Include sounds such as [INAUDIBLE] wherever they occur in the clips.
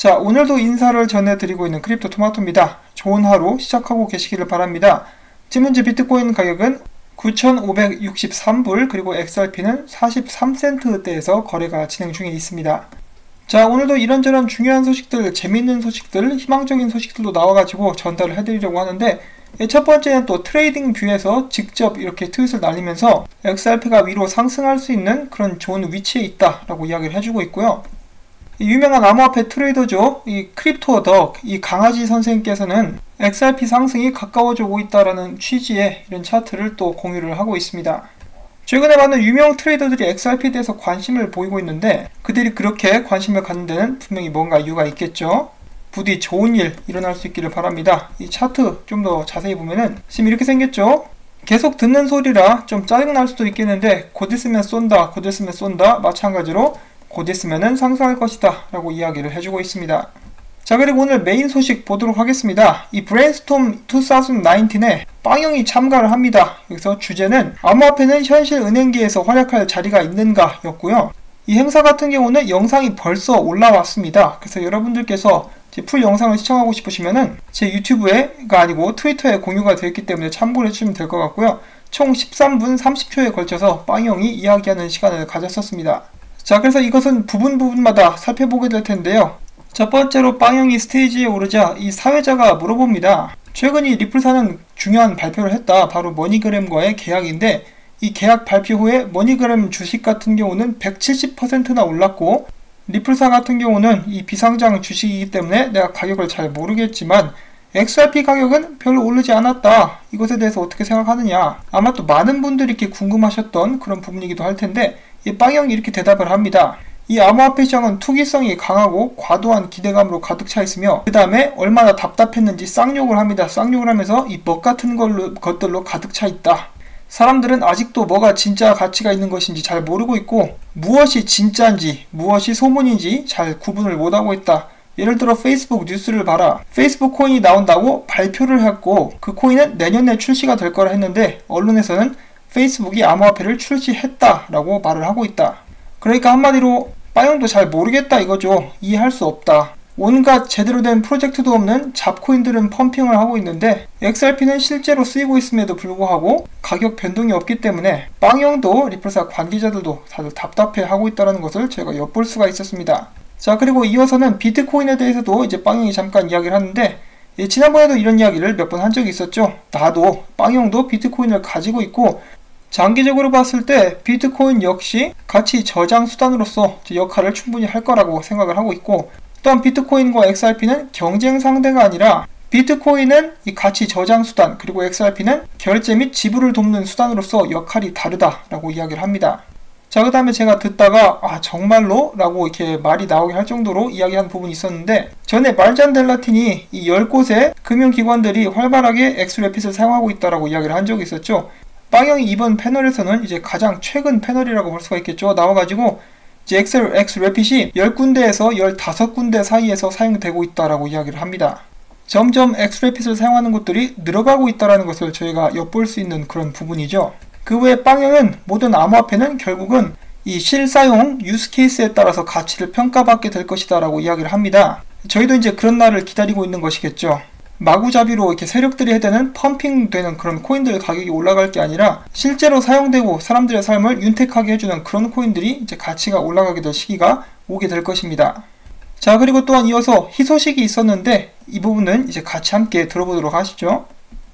자, 오늘도 인사를 전해드리고 있는 Crypto Tomato입니다. 좋은 하루 시작하고 계시기를 바랍니다. 현재 비트코인 가격은 9,563불 그리고 XRP는 43센트대에서 거래가 진행 중에 있습니다. 자 오늘도 이런저런 중요한 소식들, 재밌는 소식들, 희망적인 소식들도 나와가지고 전달을 해드리려고 하는데 예, 첫 번째는 또 TradingView에서 직접 이렇게 트윗을 날리면서 XRP가 위로 상승할 수 있는 그런 좋은 위치에 있다라고 이야기를 해주고 있고요. 유명한 암호화폐 트레이더죠. 이 Crypto Dog, 이 강아지 선생님께서는 XRP 상승이 가까워져 오고 있다라는 취지의 이런 차트를 또 공유를 하고 있습니다. 최근에 많은 유명 트레이더들이 XRP에 대해서 관심을 보이고 있는데 그들이 그렇게 관심을 갖는 데는 분명히 뭔가 이유가 있겠죠. 부디 좋은 일 일어날 수 있기를 바랍니다. 이 차트 좀 더 자세히 보면은 지금 이렇게 생겼죠. 계속 듣는 소리라 좀 짜증날 수도 있겠는데 곧 있으면 쏜다, 곧 있으면 쏜다 마찬가지로 곧 있으면 상승할 것이다 라고 이야기를 해주고 있습니다. 자 그리고 오늘 메인 소식 보도록 하겠습니다. 이 Brainstorm 2019에 빵형이 참가를 합니다. 여기서 주제는 암호화폐는 현실 은행계에서 활약할 자리가 있는가 였고요. 이 행사 같은 경우는 영상이 벌써 올라왔습니다. 그래서 여러분들께서 풀 영상을 시청하고 싶으시면은 제 유튜브에가 아니고 트위터에 공유가 되어 있기 때문에 참고를 해주시면 될 것 같고요. 총 13분 30초에 걸쳐서 빵형이 이야기하는 시간을 가졌었습니다. 자 그래서 이것은 부분 부분마다 살펴보게 될 텐데요. 첫 번째로 빵형이 스테이지에 오르자 이 사회자가 물어봅니다. 최근 이 리플사는 중요한 발표를 했다. 바로 머니그램과의 계약인데 이 계약 발표 후에 머니그램 주식 같은 경우는 170%나 올랐고 리플사 같은 경우는 이 비상장 주식이기 때문에 내가 가격을 잘 모르겠지만 XRP 가격은 별로 오르지 않았다. 이것에 대해서 어떻게 생각하느냐? 아마 또 많은 분들이 이렇게 궁금하셨던 그런 부분이기도 할 텐데 이 빵형이 이렇게 대답을 합니다. 이 암호화폐 시장은 투기성이 강하고 과도한 기대감으로 가득 차 있으며 그 다음에 얼마나 답답했는지 쌍욕을 합니다. 쌍욕을 하면서 이먹 같은 걸로, 것들로 가득 차 있다. 사람들은 아직도 뭐가 진짜 가치가 있는 것인지 잘 모르고 있고 무엇이 진짜인지 무엇이 소문인지 잘 구분을 못하고 있다. 예를 들어 페이스북 뉴스를 봐라. 페이스북 코인이 나온다고 발표를 했고 그 코인은 내년에 출시가 될 거라 했는데 언론에서는 페이스북이 암호화폐를 출시했다라고 말을 하고 있다. 그러니까 한마디로 빠용도 잘 모르겠다 이거죠. 이해할 수 없다. 온갖 제대로 된 프로젝트도 없는 잡코인들은 펌핑을 하고 있는데 XRP는 실제로 쓰이고 있음에도 불구하고 가격 변동이 없기 때문에 빵형도 리플사 관계자들도 다들 답답해 하고 있다는 것을 제가 엿볼 수가 있었습니다. 자 그리고 이어서는 비트코인에 대해서도 이제 빵형이 잠깐 이야기를 하는데 예, 지난번에도 이런 이야기를 몇 번 한 적이 있었죠. 나도 빵형도 비트코인을 가지고 있고 장기적으로 봤을 때 비트코인 역시 가치 저장 수단으로서 역할을 충분히 할 거라고 생각을 하고 있고 또한 비트코인과 XRP는 경쟁 상대가 아니라 비트코인은 이 가치 저장 수단 그리고 XRP는 결제 및 지불을 돕는 수단으로서 역할이 다르다라고 이야기를 합니다. 자, 그 다음에 제가 듣다가, 아, 정말로? 라고 이렇게 말이 나오게 할 정도로 이야기한 부분이 있었는데, 전에 말잔 델라틴이 이 10곳의 금융기관들이 활발하게 엑스레핏을 사용하고 있다라고 이야기를 한 적이 있었죠. 빵형이 이번 패널에서는 이제 가장 최근 패널이라고 볼 수가 있겠죠. 나와가지고 이제 엑셀 X 레핏이 10군데에서 15군데 사이에서 사용되고 있다라고 이야기를 합니다. 점점 X 레핏을 사용하는 곳들이 늘어가고 있다라는 것을 저희가 엿볼 수 있는 그런 부분이죠. 그 외에 빵형은 모든 암호화폐는 결국은 이 실사용 유스케이스에 따라서 가치를 평가받게 될 것이다 라고 이야기를 합니다. 저희도 이제 그런 날을 기다리고 있는 것이겠죠. 마구잡이로 이렇게 세력들이 해대는 펌핑되는 그런 코인들 가격이 올라갈 게 아니라 실제로 사용되고 사람들의 삶을 윤택하게 해주는 그런 코인들이 이제 가치가 올라가게 될 시기가 오게 될 것입니다. 자 그리고 또한 이어서 희소식이 있었는데 이 부분은 이제 같이 함께 들어보도록 하시죠.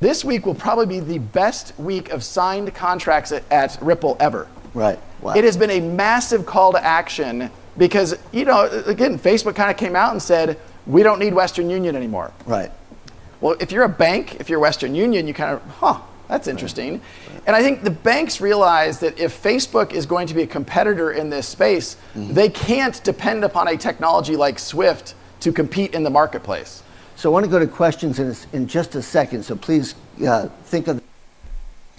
This week will probably be the best week of signed contracts at, at Ripple ever. Right. Wow. It has been a massive call to action because, you know, again, Facebook kind of came out and said, we don't need Western Union anymore. Right. Well, if you're a bank, if you're Western Union, you kind of, huh, that's interesting. Right. And I think the banks realize that if Facebook is going to be a competitor in this space, mm-hmm. they can't depend upon a technology like Swift to compete in the marketplace. So I want to go to questions in, in just a second. So please uh, think of.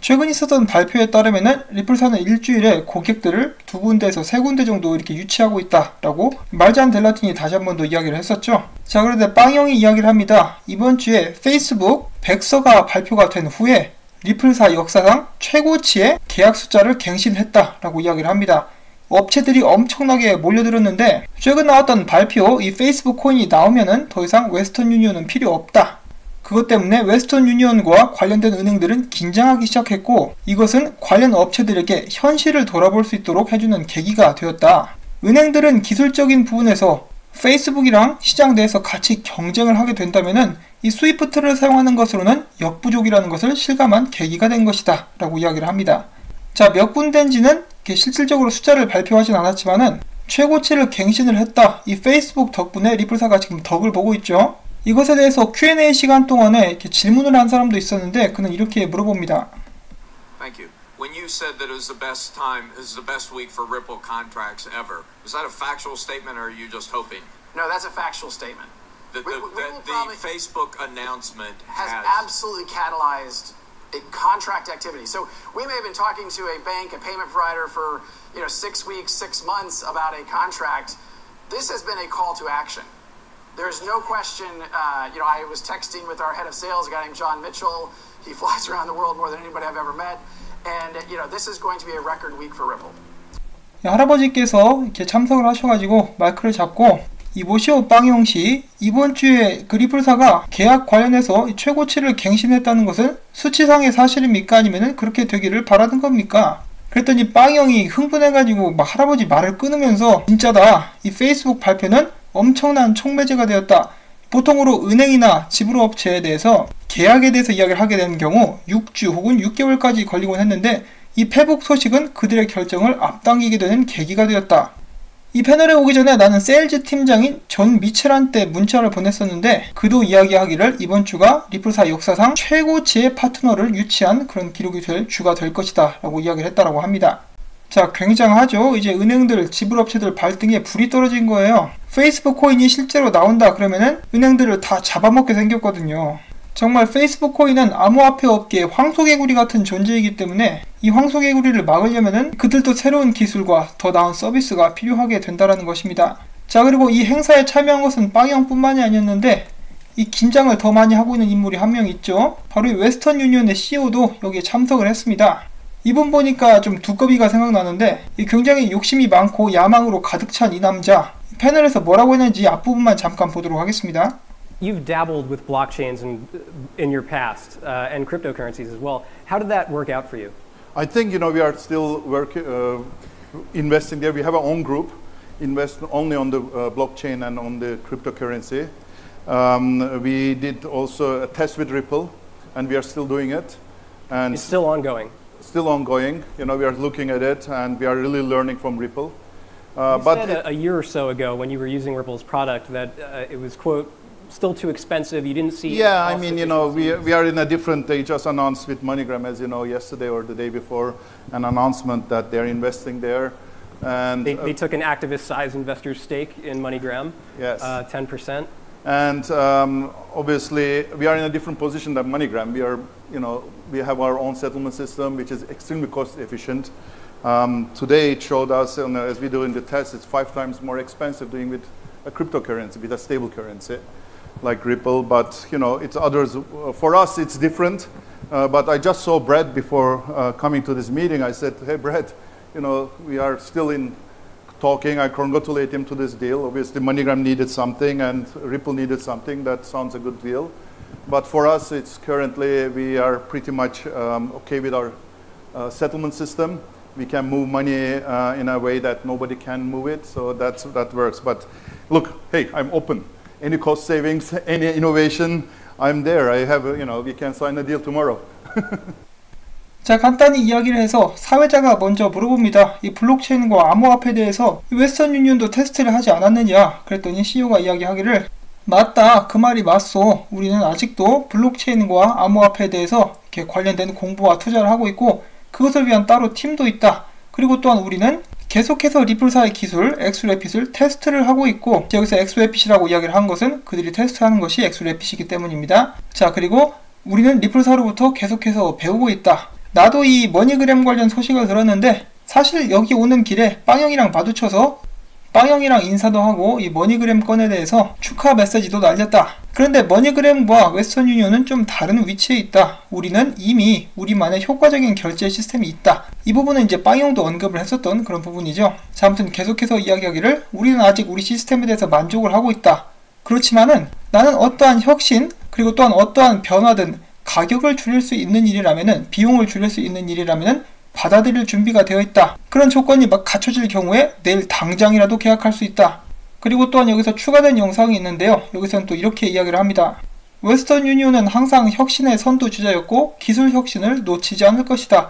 최근 있었던 발표에 따르면 리플사는 일주일에 고객들을 두 군데에서 세 군데 정도 이렇게 유치하고 있다라고 말잔 델라틴이 다시 한 번 더 이야기를 했었죠. 자 그런데 빵형이 이야기를 합니다. 이번 주에 페이스북 백서가 발표가 된 후에 리플사 역사상 최고치의 계약 숫자를 갱신했다라고 이야기를 합니다. 업체들이 엄청나게 몰려들었는데 최근 나왔던 발표 이 페이스북 코인이 나오면은 더 이상 웨스턴 유니온은 필요 없다. 그것 때문에 웨스턴 유니온과 관련된 은행들은 긴장하기 시작했고 이것은 관련 업체들에게 현실을 돌아볼 수 있도록 해주는 계기가 되었다. 은행들은 기술적인 부분에서 페이스북이랑 시장 내에서 같이 경쟁을 하게 된다면은 이 스위프트를 사용하는 것으로는 역부족이라는 것을 실감한 계기가 된 것이다 라고 이야기를 합니다. 자, 몇 군데인지는 실질적으로 숫자를 발표하진 않았지만은 최고치를 갱신을 했다. 이 페이스북 덕분에 리플사가 지금 덕을 보고 있죠. 이것에 대해서 Q&A 시간 동안에 이렇게 질문을 한 사람도 있었는데 그는 이렇게 물어봅니다. Thank you. When you said that it was the best time, it was the best week for Ripple contracts ever, was that a factual statement or are you just hoping? No, that's a factual statement. The, the, We- we- we the, will the probably- Facebook announcement Has has. absolutely catalyzed a contract activity. So we may have been talking to a bank, a payment provider for you know six weeks, six months about a contract. This has been a call to action. There's no question. Uh, you know, I was texting with our head of sales, a guy named John Mitchell. He flies around the world more than anybody I've ever met, and you know, this is going to be a record week for Ripple. 할아버지께서 이렇게 참석을 하셔가지고 마이크를 잡고 이보시오 빵용 씨 이번 주에 그 리플사가 계약 관련해서 이 최고치를 갱신했다는 것은 수치상의 사실입니까 아니면은 그렇게 되기를 바라는 겁니까? 그랬더니 빵형이 흥분해가지고 막 할아버지 말을 끊으면서 진짜다 이 페이스북 발표는 엄청난 촉매제가 되었다 보통으로 은행이나 지불 업체에 대해서 계약에 대해서 이야기를 하게 되는 경우 6주 혹은 6개월까지 걸리곤 했는데 이 페북 소식은 그들의 결정을 앞당기게 되는 계기가 되었다. 이 패널에 오기 전에 나는 세일즈 팀장인 존 미첼한테 문자를 보냈었는데 그도 이야기하기를 이번 주가 리플사 역사상 최고치의 파트너를 유치한 그런 기록이 될 주가 될 것이다 라고 이야기를 했다라고 합니다. 자, 굉장하죠? 이제 은행들, 지불업체들 발등에 불이 떨어진 거예요. 페이스북 코인이 실제로 나온다 그러면은 은행들을 다 잡아먹게 생겼거든요. 정말 페이스북 코인은 암호화폐 업계의 황소개구리 같은 존재이기 때문에 이 황소개구리를 막으려면은 그들도 새로운 기술과 더 나은 서비스가 필요하게 된다라는 것입니다. 자, 그리고 이 행사에 참여한 것은 빵형뿐만이 아니었는데 이 긴장을 더 많이 하고 있는 인물이 한 명 있죠. 바로 이 웨스턴 유니온의 CEO도 여기에 참석을 했습니다. 이분 보니까 좀 두꺼비가 생각나는데 이 굉장히 욕심이 많고 야망으로 가득 찬 이 남자 패널에서 뭐라고 했는지 앞부분만 잠깐 보도록 하겠습니다. You've dabbled with blockchains in, in your past uh, and cryptocurrencies as well. How did that work out for you? I think you know we are still work, uh, investing there. We have our own group, invest only on the uh, blockchain and on the cryptocurrency. Um, we did also a test with Ripple, and we are still doing it, and It's still ongoing. still ongoing. You know, we are looking at it, and we are really learning from Ripple. Uh, but said a, a year or so ago when you were using Ripple's product that uh, it was, quote, still too expensive. You didn't see. Yeah, I mean, you know, we, we are in a different, they just announced with MoneyGram, as you know, yesterday or the day before, an announcement that they're investing there. And, They, uh, took an activist size investor's stake in MoneyGram, Yes. uh, 10%. And um, obviously, we are in a different position than MoneyGram. We are, you know, we have our own settlement system, which is extremely cost efficient. Um, today, it showed us, you know, as we do in the test, it's five times more expensive doing with a cryptocurrency, with a stable currency like Ripple. But you know, it's others. For us, it's different. Uh, but I just saw Brad before uh, coming to this meeting. I said, "Hey, Brad, you know, we are still in talking. I congratulate him to this deal. Obviously, MoneyGram needed something, and Ripple needed something. That sounds a good deal. But for us, it's currently we are pretty much um, okay with our uh, settlement system. We can move money uh, in a way that nobody can move it, so that's, that works. But look, hey, I'm open. Any cost savings, [LAUGHS] any innovation, I'm there. I have, a, you know, we can sign a deal tomorrow. [LAUGHS] 자, 간단히 이야기를 해서 사회자가 먼저 물어봅니다. 이 블록체인과 암호화폐에 대해서 이 웨스턴 유니온도 테스트를 하지 않았느냐? 그랬더니 CEO가 이야기하기를 맞다. 그 말이 맞소. 우리는 아직도 블록체인과 암호화폐에 대해서 이렇게 관련된 공부와 투자를 하고 있고 그것을 위한 따로 팀도 있다. 그리고 또한 우리는 계속해서 리플사의 기술, xRapid를 테스트를 하고 있고 여기서 xRapid라고 이야기를 한 것은 그들이 테스트하는 것이 xRapid이기 때문입니다. 자, 그리고 우리는 리플사로부터 계속해서 배우고 있다. 나도 이 머니그램 관련 소식을 들었는데 사실 여기 오는 길에 빵형이랑 마주쳐서 빵형이랑 인사도 하고 이 머니그램 건에 대해서 축하 메시지도 날렸다. 그런데 머니그램과 웨스턴 유니온은 좀 다른 위치에 있다. 우리는 이미 우리만의 효과적인 결제 시스템이 있다. 이 부분은 이제 빵형도 언급을 했었던 그런 부분이죠. 자, 아무튼 계속해서 이야기하기를 우리는 아직 우리 시스템에 대해서 만족을 하고 있다. 그렇지만은 나는 어떠한 혁신 그리고 또한 어떠한 변화든 가격을 줄일 수 있는 일이라면은 비용을 줄일 수 있는 일이라면은 받아들일 준비가 되어 있다. 그런 조건이 막 갖춰질 경우에 내일 당장이라도 계약할 수 있다. 그리고 또한 여기서 추가된 영상이 있는데요. 여기서는 또 이렇게 이야기를 합니다. 웨스턴 유니온은 항상 혁신의 선두 주자였고 기술 혁신을 놓치지 않을 것이다.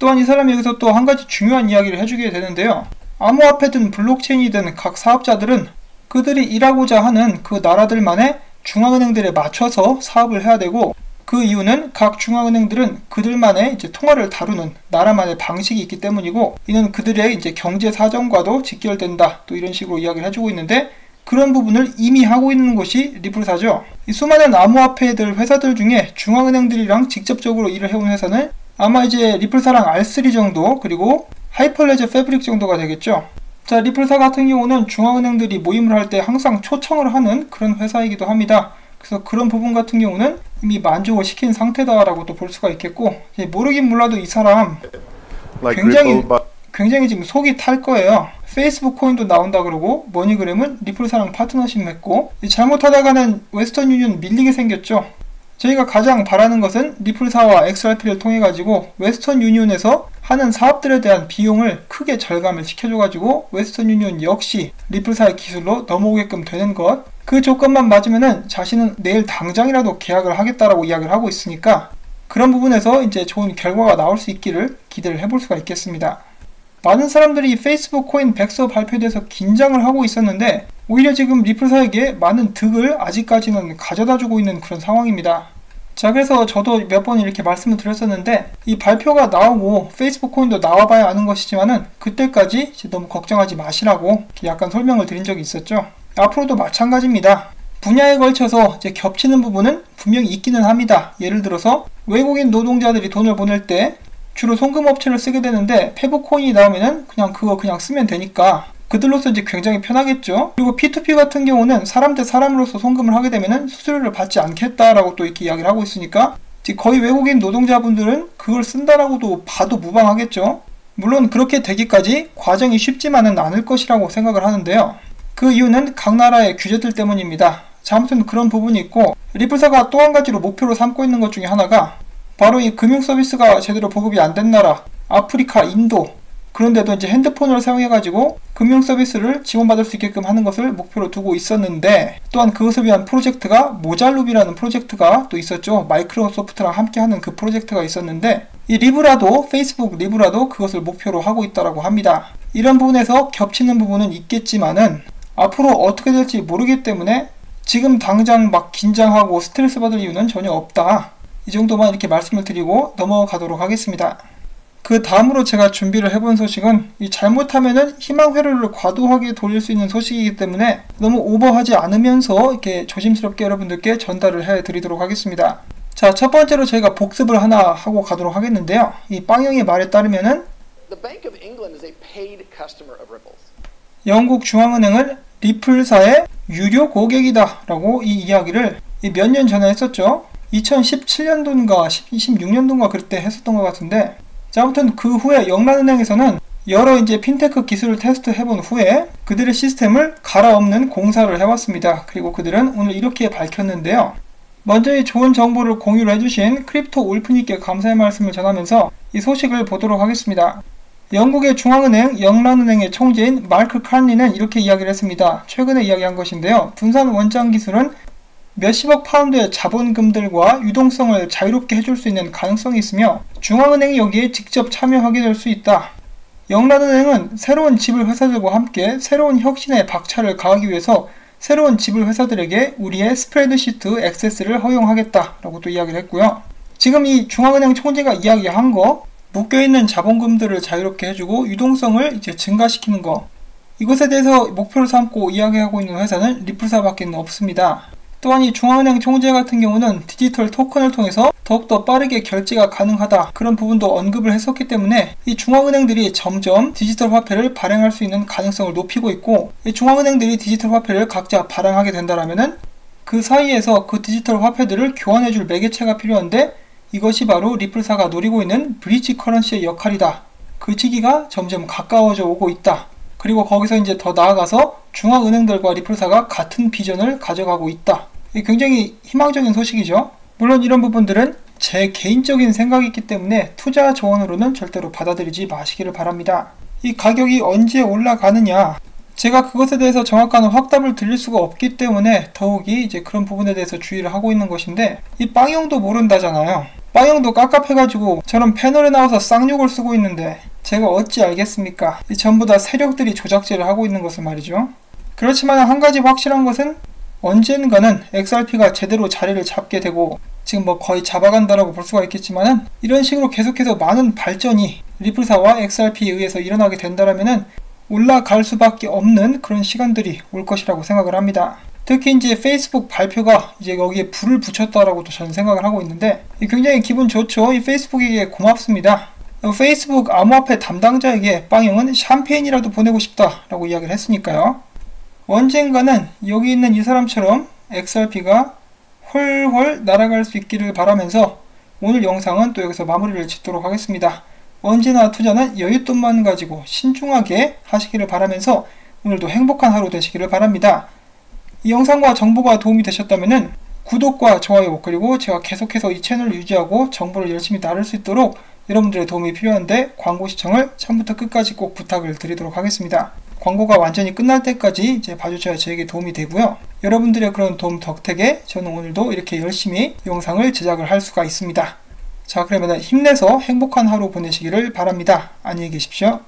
또한 이 사람이 여기서 또 한 가지 중요한 이야기를 해주게 되는데요. 암호화폐든 블록체인이든 각 사업자들은 그들이 일하고자 하는 그 나라들만의 중앙은행들에 맞춰서 사업을 해야 되고 그 이유는 각 중앙은행들은 그들만의 이제 통화를 다루는 나라만의 방식이 있기 때문이고 이는 그들의 이제 경제 사정과도 직결된다. 또 이런 식으로 이야기를 해주고 있는데 그런 부분을 이미 하고 있는 곳이 리플사죠. 이 수많은 암호화폐들 회사들 중에 중앙은행들이랑 직접적으로 일을 해온 회사는 아마 이제 리플사랑 R3 정도 그리고 Hyperledger Fabric 정도가 되겠죠. 자, 리플사 같은 경우는 중앙은행들이 모임을 할 때 항상 초청을 하는 그런 회사이기도 합니다. 그래서 그런 부분 같은 경우는 이미 만족을 시킨 상태다라고도 볼 수가 있겠고 모르긴 몰라도 이 사람 굉장히 굉장히 지금 속이 탈 거예요. 페이스북 코인도 나온다 그러고 머니그램은 리플사랑 파트너십 맺고 잘못하다가는 웨스턴 유니온 밀리게 생겼죠. 저희가 가장 바라는 것은 리플사와 XRP를 통해 가지고 웨스턴 유니온에서 하는 사업들에 대한 비용을 크게 절감을 시켜줘 가지고 웨스턴 유니온 역시 리플사의 기술로 넘어오게끔 되는 것. 그 조건만 맞으면은 자신은 내일 당장이라도 계약을 하겠다라고 이야기를 하고 있으니까 그런 부분에서 이제 좋은 결과가 나올 수 있기를 기대를 해볼 수가 있겠습니다. 많은 사람들이 페이스북 코인 백서 발표에 대해서 긴장을 하고 있었는데 오히려 지금 리플사에게 많은 득을 아직까지는 가져다 주고 있는 그런 상황입니다. 자 그래서 저도 몇 번 이렇게 말씀을 드렸었는데 이 발표가 나오고 페이스북 코인도 나와봐야 아는 것이지만은 그때까지 너무 걱정하지 마시라고 약간 설명을 드린 적이 있었죠. 앞으로도 마찬가지입니다. 분야에 걸쳐서 이제 겹치는 부분은 분명히 있기는 합니다. 예를 들어서 외국인 노동자들이 돈을 보낼 때 주로 송금업체를 쓰게 되는데 페북코인이 나오면은 그냥 그거 그냥 쓰면 되니까 그들로서 이제 굉장히 편하겠죠. 그리고 P2P 같은 경우는 사람 대 사람으로서 송금을 하게 되면은 수수료를 받지 않겠다라고 또 이렇게 이야기를 하고 있으니까 거의 외국인 노동자분들은 그걸 쓴다라고도 봐도 무방하겠죠. 물론 그렇게 되기까지 과정이 쉽지만은 않을 것이라고 생각을 하는데요. 그 이유는 각 나라의 규제들 때문입니다. 자, 아무튼 그런 부분이 있고 리플사가 또 한 가지로 목표로 삼고 있는 것 중에 하나가 바로 이 금융 서비스가 제대로 보급이 안 된 나라 아프리카, 인도 그런데도 이제 핸드폰을 사용해가지고 금융 서비스를 지원받을 수 있게끔 하는 것을 목표로 두고 있었는데 또한 그것을 위한 프로젝트가 Mojaloop이라는 프로젝트가 또 있었죠. 마이크로소프트랑 함께하는 그 프로젝트가 있었는데 이 리브라도 페이스북 리브라도 그것을 목표로 하고 있다라고 합니다. 이런 부분에서 겹치는 부분은 있겠지만은 앞으로 어떻게 될지 모르기 때문에 지금 당장 막 긴장하고 스트레스 받을 이유는 전혀 없다. 이 정도만 이렇게 말씀을 드리고 넘어가도록 하겠습니다. 그 다음으로 제가 준비를 해본 소식은 이 잘못하면은 희망 회로를 과도하게 돌릴 수 있는 소식이기 때문에 너무 오버하지 않으면서 이렇게 조심스럽게 여러분들께 전달을 해 드리도록 하겠습니다. 자, 첫 번째로 저희가 복습을 하나 하고 가도록 하겠는데요. 이 빵영의 말에 따르면은. 영국 중앙은행은 리플사의 유료 고객이다라고 이 이야기를 몇 년 전에 했었죠. 2017년도인가 16년도인가 그때 했었던 것 같은데 자, 아무튼 그 후에 영란은행에서는 여러 이제 핀테크 기술을 테스트해본 후에 그들의 시스템을 갈아엎는 공사를 해왔습니다. 그리고 그들은 오늘 이렇게 밝혔는데요. 먼저 이 좋은 정보를 공유를 해주신 크립토 울프님께 감사의 말씀을 전하면서 이 소식을 보도록 하겠습니다. 영국의 중앙은행 영란은행의 총재인 마크 칸리는 이렇게 이야기를 했습니다. 최근에 이야기한 것인데요. 분산 원장 기술은 몇십억 파운드의 자본금들과 유동성을 자유롭게 해줄 수 있는 가능성이 있으며 중앙은행이 여기에 직접 참여하게 될 수 있다. 영란은행은 새로운 지불 회사들과 함께 새로운 혁신의 박차를 가하기 위해서 새로운 지불 회사들에게 우리의 스프레드시트 액세스를 허용하겠다라고 또 이야기를 했고요. 지금 이 중앙은행 총재가 이야기한 거 묶여있는 자본금들을 자유롭게 해주고 유동성을 이제 증가시키는 거 이것에 대해서 목표를 삼고 이야기하고 있는 회사는 리플사밖에 없습니다. 또한 이 중앙은행 총재 같은 경우는 디지털 토큰을 통해서 더욱더 빠르게 결제가 가능하다 그런 부분도 언급을 했었기 때문에 이 중앙은행들이 점점 디지털 화폐를 발행할 수 있는 가능성을 높이고 있고 이 중앙은행들이 디지털 화폐를 각자 발행하게 된다라면은 그 사이에서 그 디지털 화폐들을 교환해줄 매개체가 필요한데 이것이 바로 리플사가 노리고 있는 브리지 커런시의 역할이다. 그 시기가 점점 가까워져 오고 있다. 그리고 거기서 이제 더 나아가서 중앙은행들과 리플사가 같은 비전을 가져가고 있다. 굉장히 희망적인 소식이죠. 물론 이런 부분들은 제 개인적인 생각이기 때문에 투자 조언으로는 절대로 받아들이지 마시기를 바랍니다. 이 가격이 언제 올라가느냐 제가 그것에 대해서 정확한 확답을 드릴 수가 없기 때문에 더욱이 이제 그런 부분에 대해서 주의를 하고 있는 것인데 이 빵형도 모른다잖아요. 빵형도 깝깝해가지고 저는 패널에 나와서 쌍욕을 쓰고 있는데 제가 어찌 알겠습니까? 이 전부 다 세력들이 조작질을 하고 있는 것을 말이죠. 그렇지만 한 가지 확실한 것은 언젠가는 XRP가 제대로 자리를 잡게 되고 지금 뭐 거의 잡아간다라고 볼 수가 있겠지만은 이런 식으로 계속해서 많은 발전이 리플사와 XRP에 의해서 일어나게 된다라면은 올라갈 수밖에 없는 그런 시간들이 올 것이라고 생각을 합니다. 특히 이제 페이스북 발표가 이제 여기에 불을 붙였다라고도 저는 생각을 하고 있는데 굉장히 기분 좋죠. 이 페이스북에게 고맙습니다. 페이스북 암호화폐 담당자에게 빵형은 샴페인이라도 보내고 싶다라고 이야기를 했으니까요. 언젠가는 여기 있는 이 사람처럼 XRP가 훨훨 날아갈 수 있기를 바라면서 오늘 영상은 또 여기서 마무리를 짓도록 하겠습니다. 언제나 투자는 여윳돈만 가지고 신중하게 하시기를 바라면서 오늘도 행복한 하루 되시기를 바랍니다. 이 영상과 정보가 도움이 되셨다면 구독과 좋아요 그리고 제가 계속해서 이 채널을 유지하고 정보를 열심히 나눌 수 있도록 여러분들의 도움이 필요한데 광고 시청을 처음부터 끝까지 꼭 부탁을 드리도록 하겠습니다. 광고가 완전히 끝날 때까지 이제 봐주셔야 저에게 도움이 되고요. 여러분들의 그런 도움 덕택에 저는 오늘도 이렇게 열심히 영상을 제작을 할 수가 있습니다. 자, 그러면 힘내서 행복한 하루 보내시기를 바랍니다. 안녕히 계십시오.